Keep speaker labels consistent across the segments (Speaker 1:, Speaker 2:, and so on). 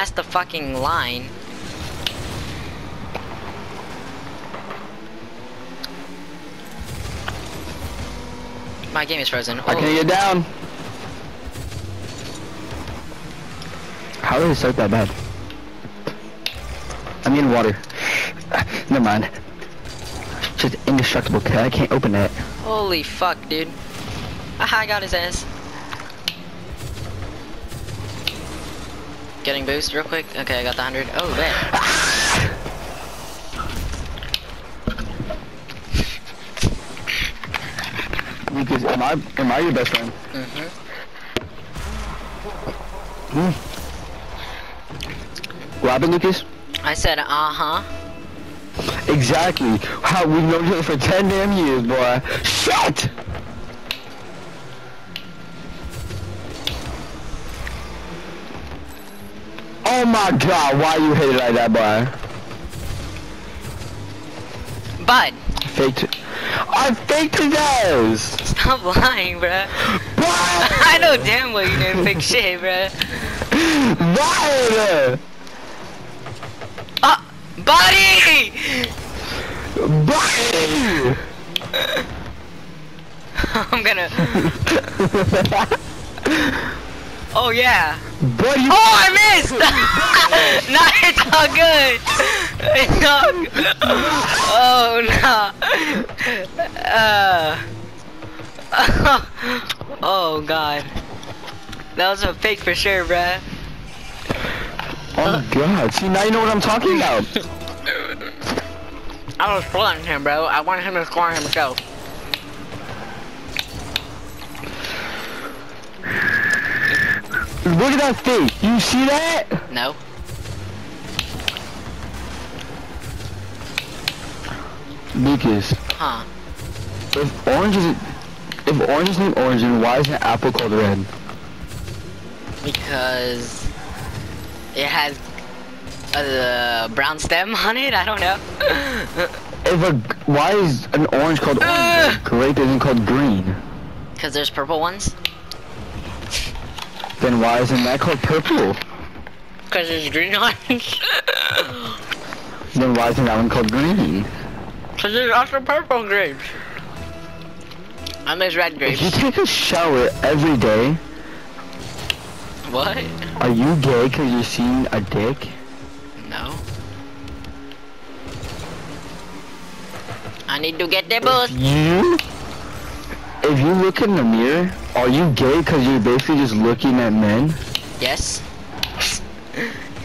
Speaker 1: past the fucking line. My game is frozen.
Speaker 2: I
Speaker 1: Oh,
Speaker 2: can get down. How did it start that bad? I'm in water. Never mind. Just indestructible, I can't open that.
Speaker 1: holy fuck, dude. I got his ass. Getting boost real quick. Okay, I got the 100. Oh, bet.
Speaker 2: Because am I am I your best friend?
Speaker 1: Mm-hmm.
Speaker 2: Hmm. What happened, Lucas?
Speaker 1: I said, uh-huh.
Speaker 2: Exactly. How we've known each other for ten damn years, boy. Shit! Oh my god, why you hit it like that, boy?
Speaker 1: Bud,
Speaker 2: Faked. it. I faked his ass!
Speaker 1: stop lying, bruh. I know damn well you didn't fix shit, bruh.
Speaker 2: What?
Speaker 1: Ah, buddy!
Speaker 2: Buddy!
Speaker 1: I'm gonna. Oh yeah.
Speaker 2: Buddy!
Speaker 1: Oh, I missed! no, it's all good. It's all good. Oh no. Uh. Oh god. That was a fake for sure, bruh.
Speaker 2: Oh god, see now you know what I'm talking about.
Speaker 1: I was fronting him, bro. I wanted him to score himself.
Speaker 2: Look at that fake. You see that?
Speaker 1: No.
Speaker 2: Lucas,
Speaker 1: Huh.
Speaker 2: if orange is if orange is named orange, then why is an apple called red?
Speaker 1: Because it has a brown stem on it. I don't know.
Speaker 2: If a why is an orange called orange?
Speaker 1: Uh.
Speaker 2: grape isn't called green.
Speaker 1: Because there's purple ones.
Speaker 2: Then why isn't that called purple?
Speaker 1: Because it's green ones.
Speaker 2: Then why isn't that one called green?
Speaker 1: Because there's also purple grapes. And there's red
Speaker 2: If you
Speaker 1: grapes.
Speaker 2: take a shower every day,
Speaker 1: What?
Speaker 2: are you gay because you're seeing a dick?
Speaker 1: No. I need to get the boost.
Speaker 2: you, if you look in the mirror, are you gay because you're basically just looking at men?
Speaker 1: Yes.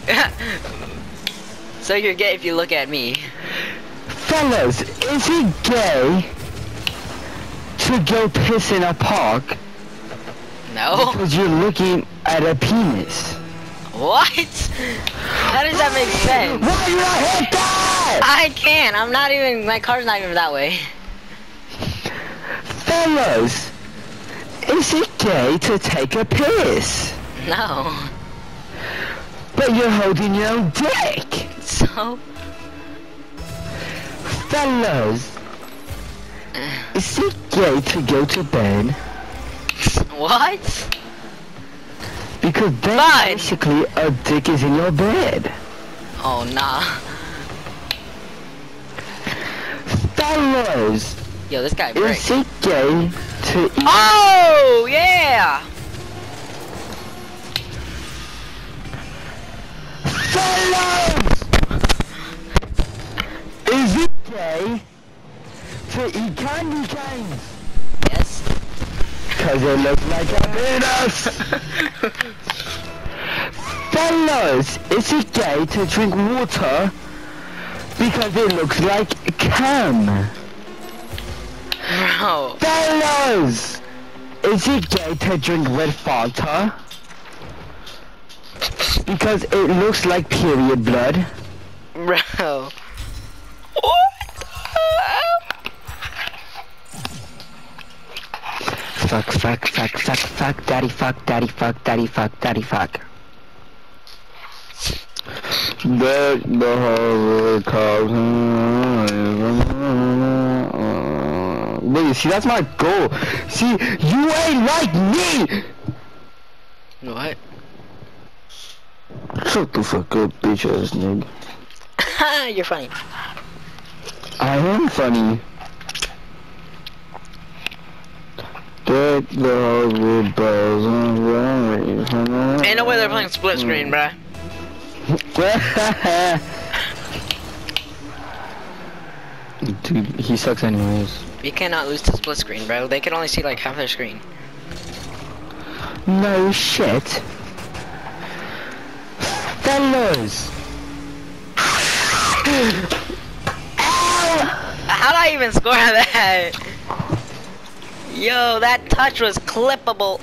Speaker 1: so you're gay if you look at me.
Speaker 2: Fellas, is it gay to go piss in a park
Speaker 1: No.
Speaker 2: because you're looking at a penis?
Speaker 1: What? How does that make sense?
Speaker 2: Why you not hit that?
Speaker 1: I can't. I'm not even. My car's not even that way.
Speaker 2: Fellas, is it gay to take a piss?
Speaker 1: No.
Speaker 2: But you're holding your own dick.
Speaker 1: So.
Speaker 2: Fellas, is it gay to go to bed?
Speaker 1: What?
Speaker 2: Because then
Speaker 1: Fine.
Speaker 2: basically a dick is in your bed.
Speaker 1: Oh nah.
Speaker 2: Fellas,
Speaker 1: Yo, this guy breaks.
Speaker 2: is it gay to eat?
Speaker 1: Oh yeah.
Speaker 2: Fellas! Is it gay to eat candy canes?
Speaker 1: Yes.
Speaker 2: Cause it looks like a penis! Fellas, is it gay to drink water? Because it looks like cum.
Speaker 1: Bro.
Speaker 2: Fellas! Is it gay to drink red Fanta? Because it looks like period blood.
Speaker 1: Bro.
Speaker 2: Fuck, fuck, fuck, fuck, fuck, daddy, fuck, daddy, fuck, daddy, fuck, daddy, fuck. That the horror comes. Wait, see, that's my goal. See, you ain't like me.
Speaker 1: What?
Speaker 2: Shut the fuck up, bitch ass nigga.
Speaker 1: You're funny.
Speaker 2: I am funny. Get the and run
Speaker 1: Ain't no way they're playing split screen, bruh.
Speaker 2: Dude, he sucks anyways.
Speaker 1: We cannot lose to split screen, bro. They can only see like half their screen.
Speaker 2: No shit. Fellas!
Speaker 1: How'd I even score that? Yo, that touch was clippable.